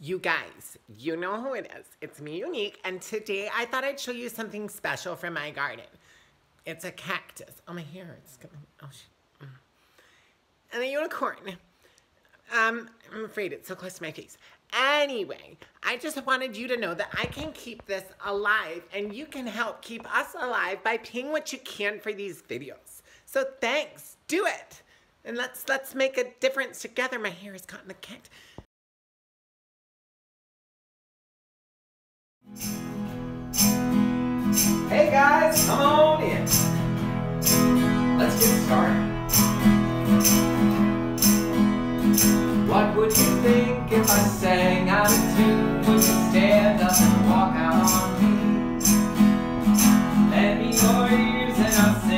You guys, you know who it is. It's me, Unique, and today I thought I'd show you something special from my garden. It's a cactus. Oh, my hair, it's coming. Oh, shit. Mm. And a unicorn. Um, I'm afraid it's so close to my face. Anyway, I just wanted you to know that I can keep this alive and you can help keep us alive by paying what you can for these videos. So thanks, do it. And let's let's make a difference together. My hair has gotten the cactus. Hey guys, come on in. Let's get started. What would you think if I sang out of tune? Would you stand up and walk out on me? Lend me your ears and I'll sing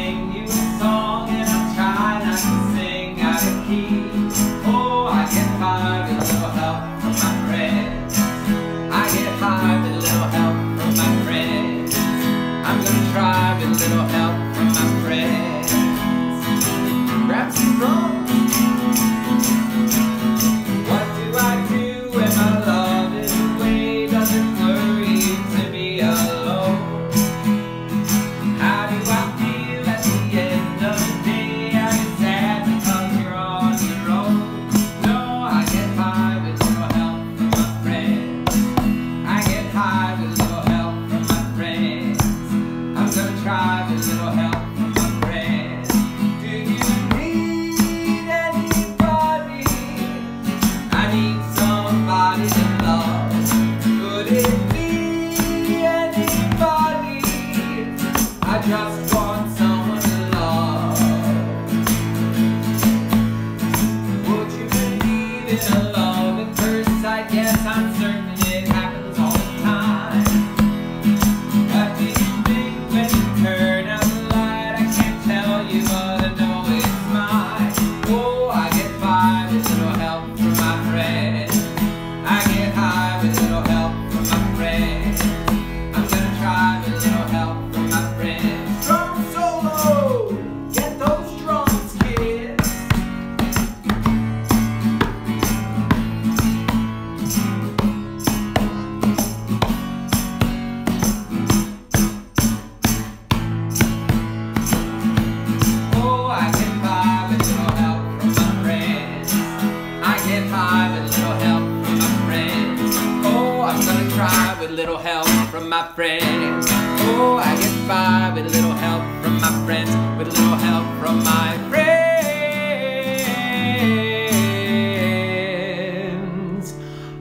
friends. Oh, I get by with a little help from my friends. With a little help from my friends.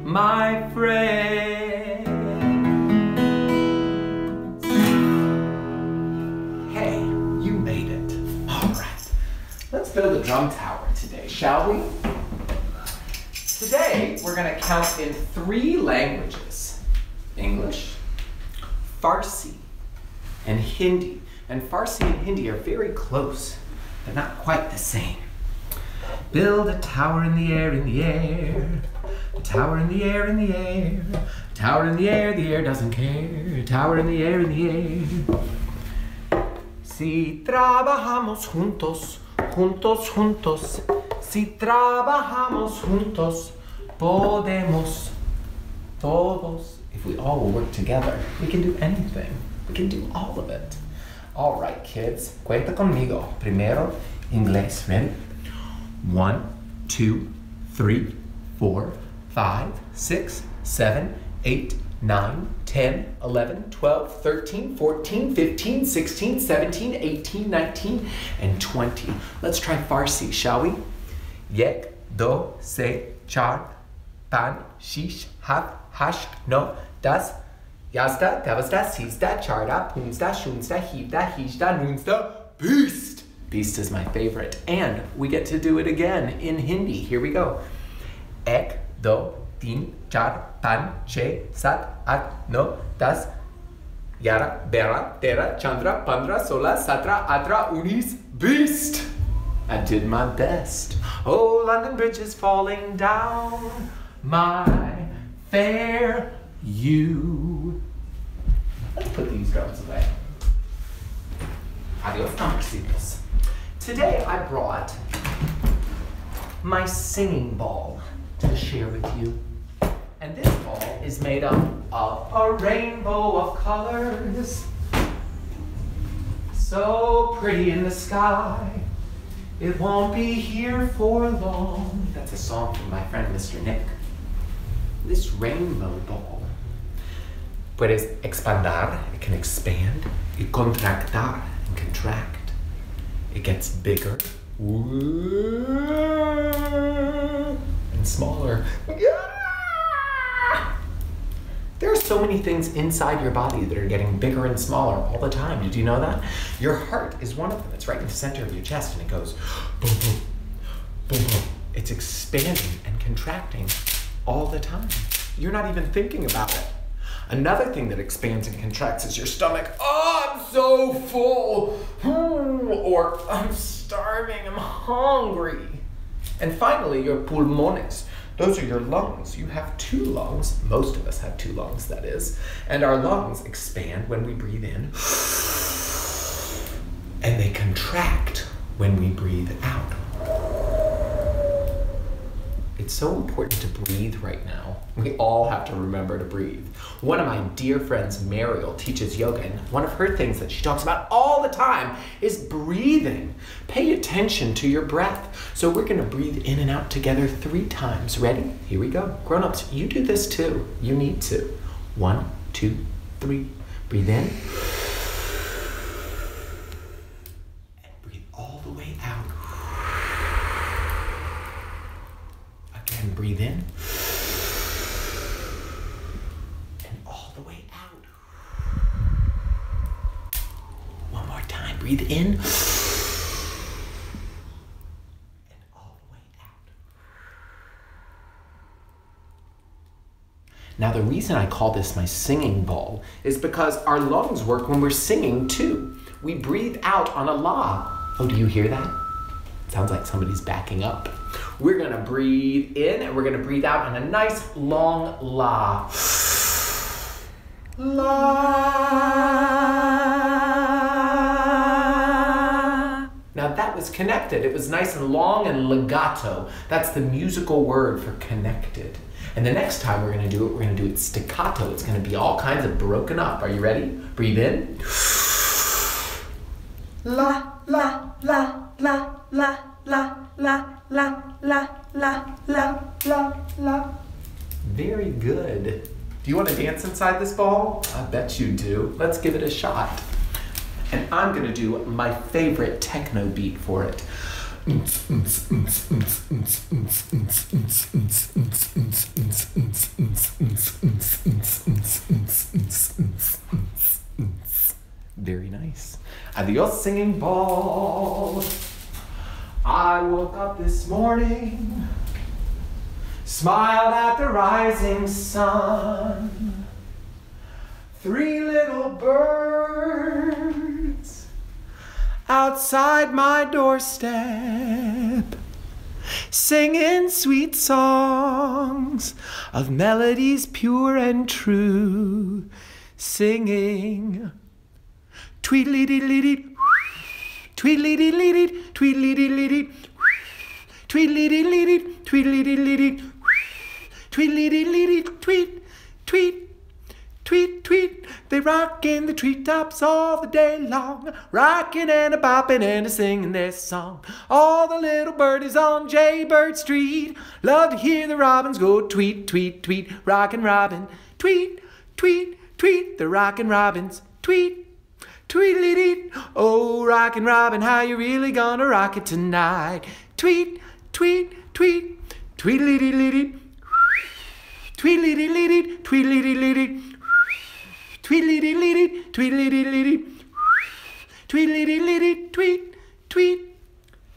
My friends. Hey, you made it. All right. Let's build a drum tower today, shall we? Today, we're going to count in three languages English, Farsi, and Hindi. And Farsi and Hindi are very close, but not quite the same. Build a tower in the air, in the air. A tower in the air, in the air. A tower in the air, the air doesn't care. A tower in the air, in the air. Si trabajamos juntos, juntos, juntos, si trabajamos juntos, podemos todos. If we all work together, we can do anything. We can do all of it. All right, kids, cuenta conmigo. Primero, inglés. Ready? One, two, three, four, five, six, seven, eight, 9, 10, 11, 12, 13, 14, 15, 16, 17, 18, 19, and 20. Let's try Farsi, shall we? Yek, do, se, char, pan, shish, haf, hash, no, das, yazda, gavazda, sizda, charda, pumsda, shumsda, hivda, hijda, nunsda, beast. Beast is my favorite. And we get to do it again in Hindi. Here we go. Ek, do, tin, char, pan, che, sat, at, no, das, yara, bera, tera, chandra, pandra, sola, satra, atra, unis, beast. I did my best. Oh, London Bridge is falling down, my fair you. Let's put these drums away. Adios, nombrecitos. Today I brought my singing ball to share with you. And this ball is made up of a rainbow of colors. So pretty in the sky. It won't be here for long. That's a song from my friend Mr. Nick. This rainbow ball puedes expandar, it can expand, y contractar, and contract. It gets bigger and smaller. There are so many things inside your body that are getting bigger and smaller all the time. Did you know that? Your heart is one of them. It's right in the center of your chest and it goes boom, boom, boom, boom. It's expanding and contracting all the time. You're not even thinking about it. Another thing that expands and contracts is your stomach. Oh, I'm so full. Hmm, or I'm starving, I'm hungry. And finally, your pulmones. Those are your lungs. You have two lungs. Most of us have two lungs, that is. And our lungs expand when we breathe in, and they contract when we breathe out. It's so important to breathe right now. We all have to remember to breathe. One of my dear friends, Mariel, teaches yoga, and one of her things that she talks about all the time is breathing. Pay attention to your breath. So we're gonna breathe in and out together three times. Ready? Here we go. Grown ups, you do this too. You need to. One, two, three. Breathe in. And breathe all the way out. Again, breathe in. And all the way out. One more time. Breathe in. And all the way out. Now, the reason I call this my singing ball is because our lungs work when we're singing too. We breathe out on a la. Oh, do you hear that? Sounds like somebody's backing up. We're gonna breathe in and we're gonna breathe out on a nice long la. La. Now that was connected. It was nice and long and legato. That's the musical word for connected. And the next time we're gonna do it, we're gonna do it staccato. It's gonna be all kinds of broken up. Are you ready? Breathe in. La la la la la la la la la la la la la. Very good. Do you want to dance inside this ball? I bet you do. Let's give it a shot. And I'm gonna do my favorite techno beat for it. Very nice. Adios, singing ball. I woke up this morning, smiled at the rising sun. Three little birds outside my doorstep, singing sweet songs of melodies pure and true, singing tweedly dee dee tweedly dee tweedly dee tweedly dee tweedly dee tweedly dee tweet tweet tweet tweet. They rockin' the treetops all the day long rockin' and a boppin' and a singing their song. All the little birdies on jaybird street love to hear the robins go tweet tweet tweet. Rockin' robin tweet tweet tweet. The rockin' robins tweet Tweedly deet, oh rockin' Robin, how you really gonna rock it tonight? Tweet, tweet, tweet, tweedly dee dee tweedly dee dee tweedly dee dee tweedly dee dee tweedly dee dee tweedly dee dee tweet, tweet,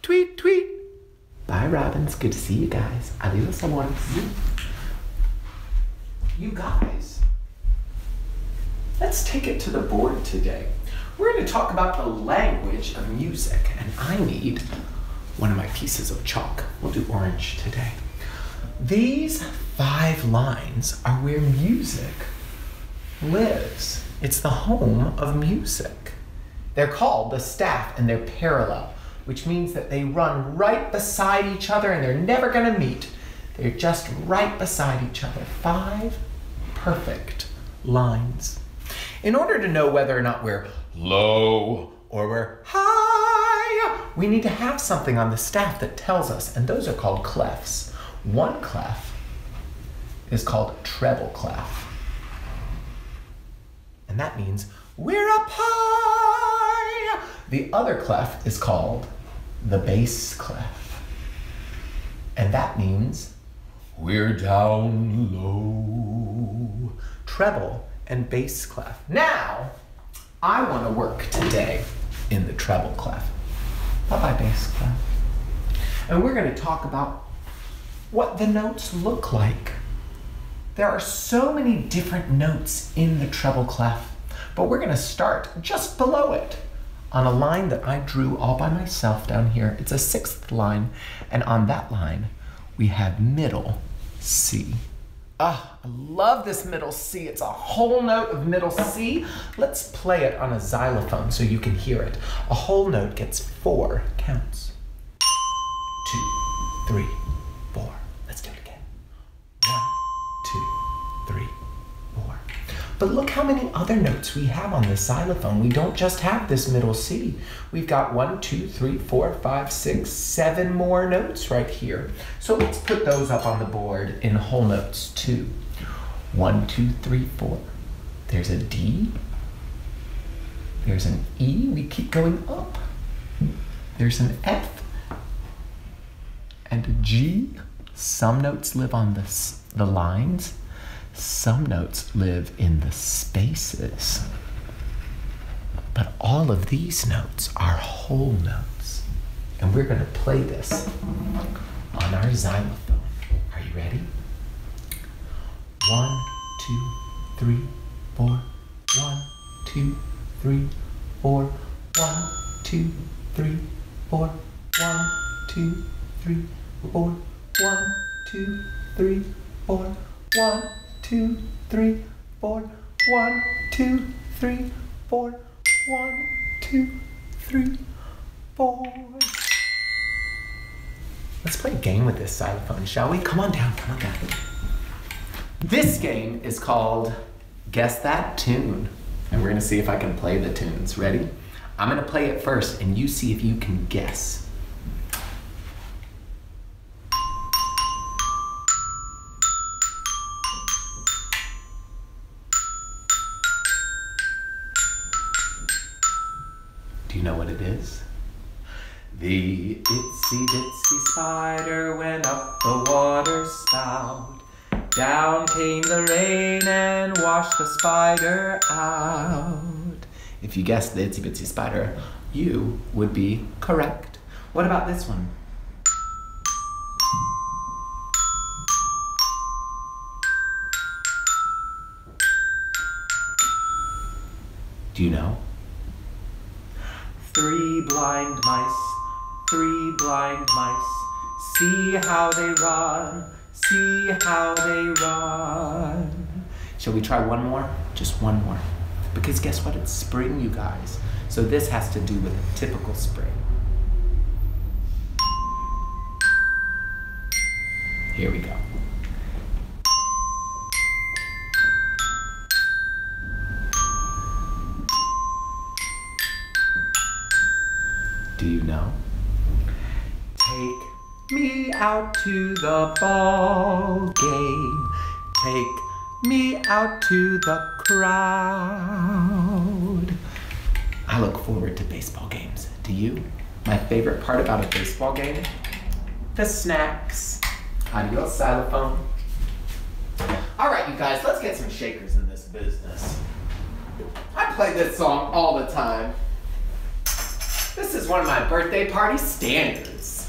tweet, tweet. Bye, Robins. Good to see you guys. Adios, amores. You guys, let's take it to the board today. We're going to talk about the language of music, and I need one of my pieces of chalk. We'll do orange today. These five lines are where music lives. It's the home of music. They're called the staff and they're parallel, which means that they run right beside each other and they're never going to meet. They're just right beside each other. Five perfect lines. In order to know whether or not we're low or we're high, we need to have something on the staff that tells us, and those are called clefs. One clef is called treble clef. And that means we're up high. The other clef is called the bass clef. And that means we're down low. Treble and bass clef. Now, I want to work today in the treble clef. Bye bye, bass clef. And we're going to talk about what the notes look like. There are so many different notes in the treble clef, but we're going to start just below it on a line that I drew all by myself down here. It's a sixth line, and on that line, we have middle C. Ah, I love this middle C. It's a whole note of middle C. Let's play it on a xylophone so you can hear it. A whole note gets four counts. Two, three, But look how many other notes we have on this xylophone. We don't just have this middle C. We've got one, two, three, four, five, six, seven more notes right here. So let's put those up on the board in whole notes too. One, two, three, four. There's a D. There's an E. We keep going up. There's an F and a G. Some notes live on the, the lines. Some notes live in the spaces. But all of these notes are whole notes. And we're going to play this on our xylophone. Are you ready? One, two, three, four. One, two, three, four. One, two, three, four. One, two, three, four. One, two, three, four. One, two, three, four. One, two, three, four. One, two, three, four. Let's play a game with this xylophone, shall we? Come on down, come on down. This game is called Guess That Tune. And we're gonna see if I can play the tunes. Ready? I'm gonna play it first and you see if you can guess. Do you know what it is? The itsy bitsy spider went up the water spout. Down came the rain and washed the spider out. If you guessed the itsy bitsy spider, you would be correct. What about this one? Do you know? Three blind mice, three blind mice, see how they run, see how they run. Shall we try one more? Just one more. Because guess what? It's spring, you guys. So this has to do with a typical spring. Here we go. Do you know? Take me out to the ball game. Take me out to the crowd. I look forward to baseball games. Do you? My favorite part about a baseball game? The snacks. Adios, xylophone. All right, you guys, let's get some shakers in this business. I play this song all the time. This is one of my birthday party standards.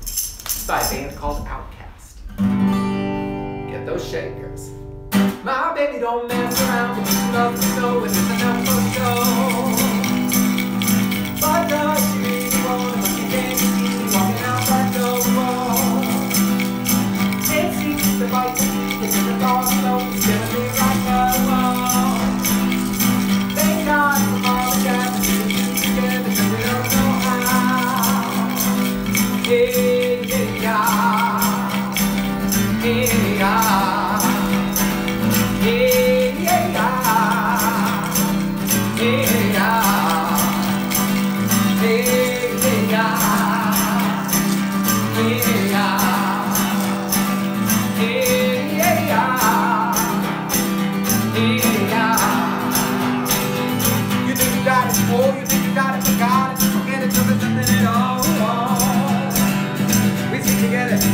It's by a band called Outkast. Get those shakers. My baby don't mess around with love to know it isn't enough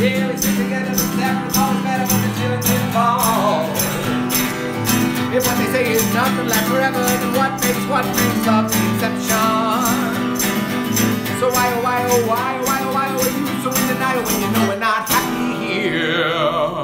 daily sit together and staff was always better when the fall. If what they say is nothing forever, then what makes what makes up the exception? So why, oh, why, oh, why, why, oh, why are you so in denial when you know we're not happy here?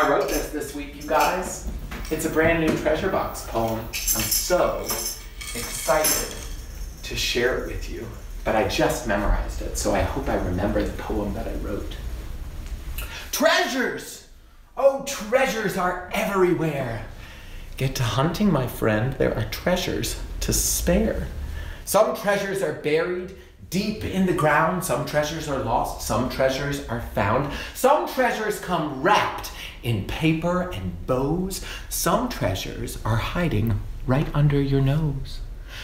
I wrote this this week, you guys. It's a brand new treasure box poem. I'm so excited to share it with you, but I just memorized it, so I hope I remember the poem that I wrote. Treasures! Oh, treasures are everywhere. Get to hunting, my friend. There are treasures to spare. Some treasures are buried deep in the ground. Some treasures are lost. Some treasures are found. Some treasures come wrapped in paper and bows. Some treasures are hiding right under your nose.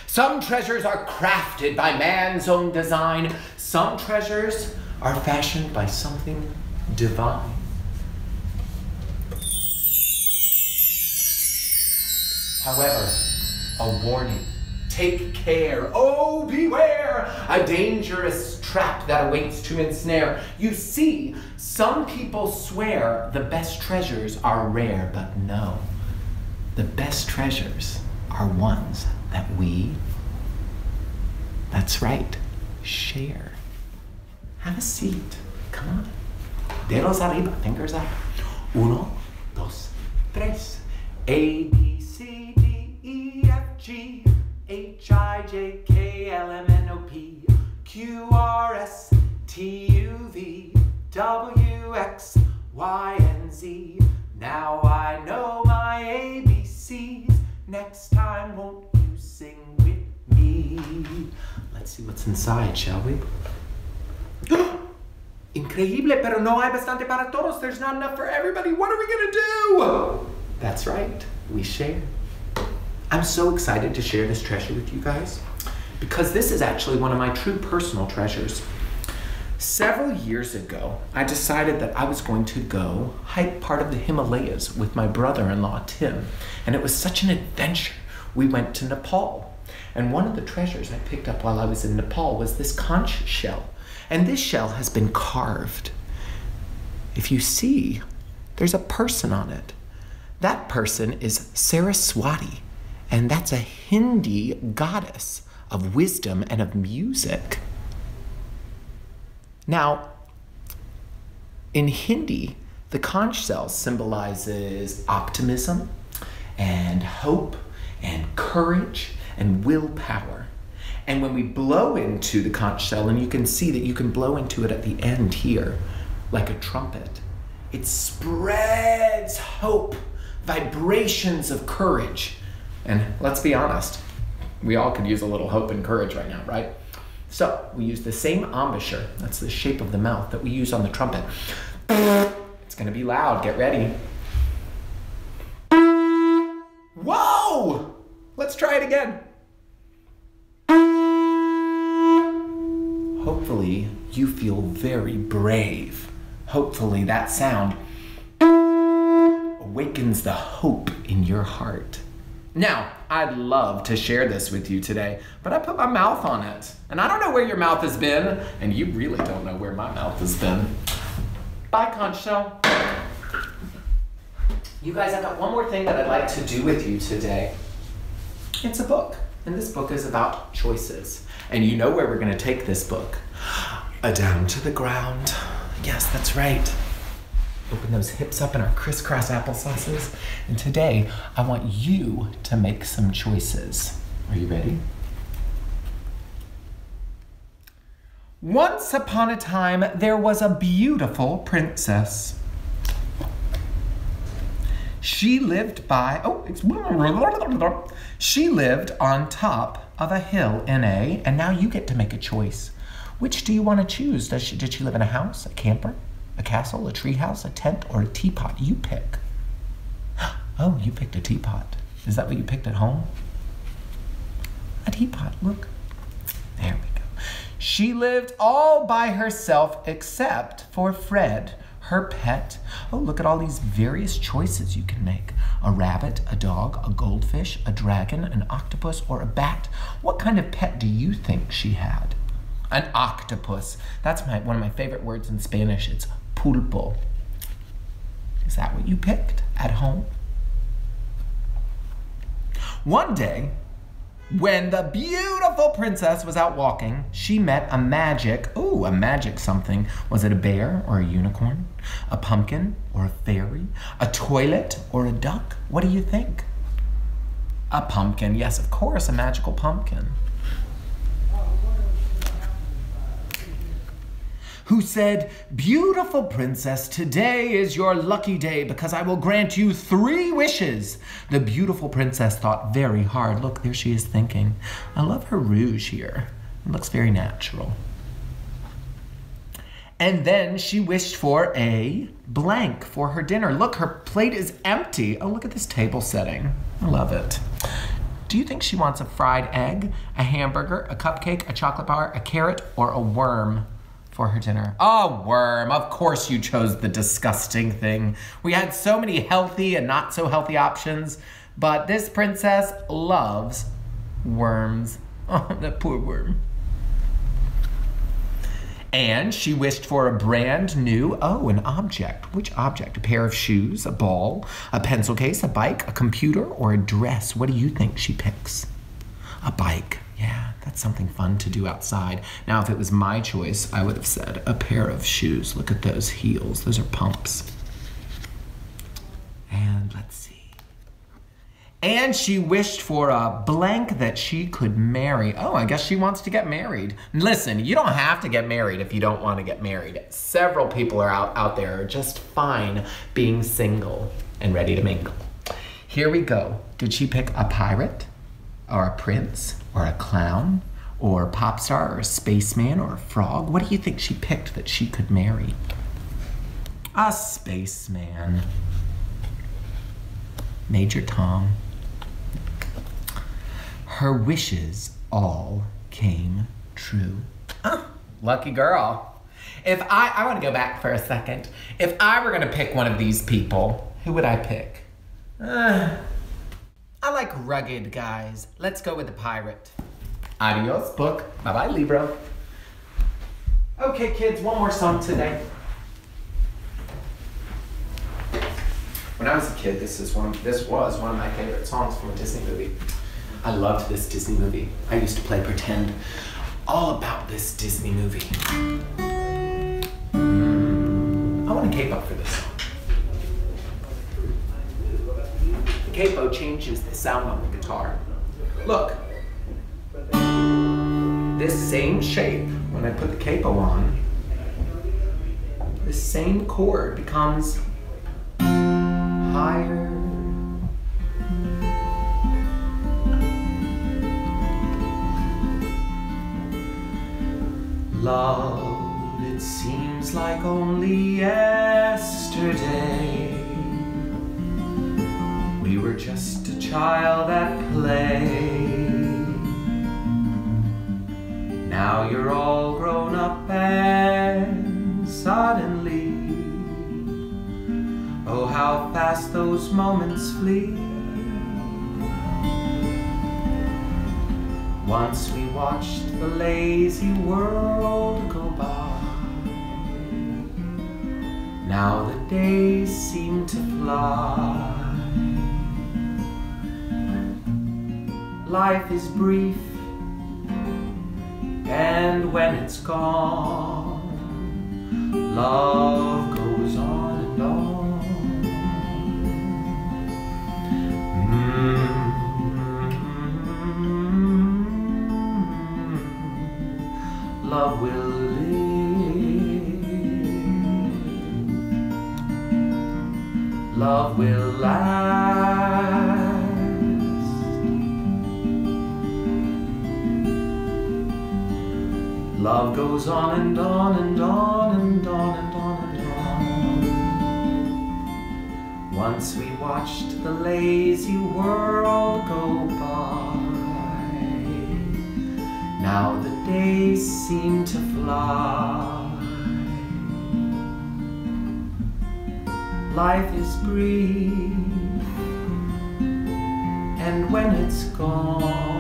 Some treasures are crafted by man's own design. Some treasures are fashioned by something divine. However, a warning. Take care. Oh, beware! A dangerous trap that awaits to ensnare. You see, some people swear the best treasures are rare, but no. The best treasures are ones that we, that's right, share. Have a seat. Come on. Dedos arriba, fingers up. Uno, dos, tres. A, B, C, D, E, F, G, H, I, J, K, L, M, N, O, P, Q, R, S, T, U, V, W, X, Y, and Z. Now I know my ABCs. Next time, won't you sing with me? Let's see what's inside, shall we? Increíble, pero no hay bastante para todos. There's not enough for everybody. What are we gonna do? That's right, we share. I'm so excited to share this treasure with you guys because this is actually one of my true personal treasures. Several years ago, I decided that I was going to go hike part of the Himalayas with my brother in law, Tim. And it was such an adventure. We went to Nepal. And one of the treasures I picked up while I was in Nepal was this conch shell. And this shell has been carved. If you see, there's a person on it. That person is Saraswati, and that's a Hindi goddess of wisdom and of music. Now, in Hindi, the conch shell symbolizes optimism and hope and courage and willpower. And when we blow into the conch shell, and you can see that you can blow into it at the end here, like a trumpet, it spreads hope, vibrations of courage. And let's be honest, we all could use a little hope and courage right now, right? So we use the same embouchure, that's the shape of the mouth, that we use on the trumpet. It's gonna be loud, get ready. Whoa! Let's try it again. Hopefully, you feel very brave. Hopefully, that sound awakens the hope in your heart. Now, I'd love to share this with you today, but I put my mouth on it. And I don't know where your mouth has been, and you really don't know where my mouth has been. Bye, conch shell. You guys, I've got one more thing that I'd like to do with you today. It's a book, and this book is about choices. And you know where we're going to take this book? A down to the ground. Yes, that's right. Open those hips up in our crisscross applesauces. And today, I want you to make some choices. Are you ready? Once upon a time, there was a beautiful princess. She lived by, oh, it's, she lived on top of a hill in a, and now you get to make a choice. Which do you want to choose? Does she, did she live in a house, a camper, a castle, a treehouse, a tent, or a teapot? You pick. Oh, you picked a teapot. Is that what you picked at home? A teapot, look. There we go. She lived all by herself except for Fred, her pet. Oh, look at all these various choices you can make a rabbit, a dog, a goldfish, a dragon, an octopus, or a bat. What kind of pet do you think she had? An octopus. That's my, one of my favorite words in Spanish. It's pulpo. Is that what you picked at home? One day, when the beautiful princess was out walking, she met a magic, ooh, a magic something. Was it a bear or a unicorn? A pumpkin or a fairy? A toilet or a duck? What do you think? A pumpkin, yes, of course, a magical pumpkin. Who said, Beautiful princess, today is your lucky day because I will grant you three wishes. The beautiful princess thought very hard. Look, there she is thinking. I love her rouge here. It looks very natural. And then she wished for a blank for her dinner. Look, her plate is empty. Oh, look at this table setting. I love it. Do you think she wants a fried egg, a hamburger, a cupcake, a chocolate bar, a carrot, or a worm? For her dinner? A worm. Of course you chose the disgusting thing. We had so many healthy and not so healthy options, but this princess loves worms. Oh, that poor worm. And she wished for a brand new, oh, an object. Which object? A pair of shoes, a ball, a pencil case, a bike, a computer, or a dress? What do you think she picks? A bike. Yeah, that's something fun to do outside. Now, if it was my choice, I would have said a pair of shoes. Look at those heels, those are pumps. And let's see. And she wished for a blank that she could marry. Oh, I guess she wants to get married. Listen, you don't have to get married if you don't want to get married. Several people are out, out there just fine being single and ready to mingle. Here we go. Did she pick a pirate? or a prince or a clown or a pop star or a spaceman or a frog? What do you think she picked that she could marry? A spaceman. Major Tom. Her wishes all came true. Oh, lucky girl. If I, I want to go back for a second. If I were going to pick one of these people, who would I pick? Uh, I like rugged guys. Let's go with the pirate. Adios, book. Bye bye, Libra. Okay, kids, one more song today. When I was a kid, this is one. This was one of my favorite songs from a Disney movie. I loved this Disney movie. I used to play pretend all about this Disney movie. Mm. I want to capo up for this song. Capo changes the sound on the guitar. Look, this same shape, when I put the capo on, the same chord becomes higher. Love, it seems like only yesterday were just a child at play. Now you're all grown up and suddenly, oh, how fast those moments flee. Once we watched the lazy world go by. Now the days seem to fly. Life is brief, and when it's gone, love goes on and on. Mm-hmm. Love will live. Love will last. Love goes on and on and on and on and on and on. Once we watched the lazy world go by. Now the days seem to fly. Life is brief, and when it's gone.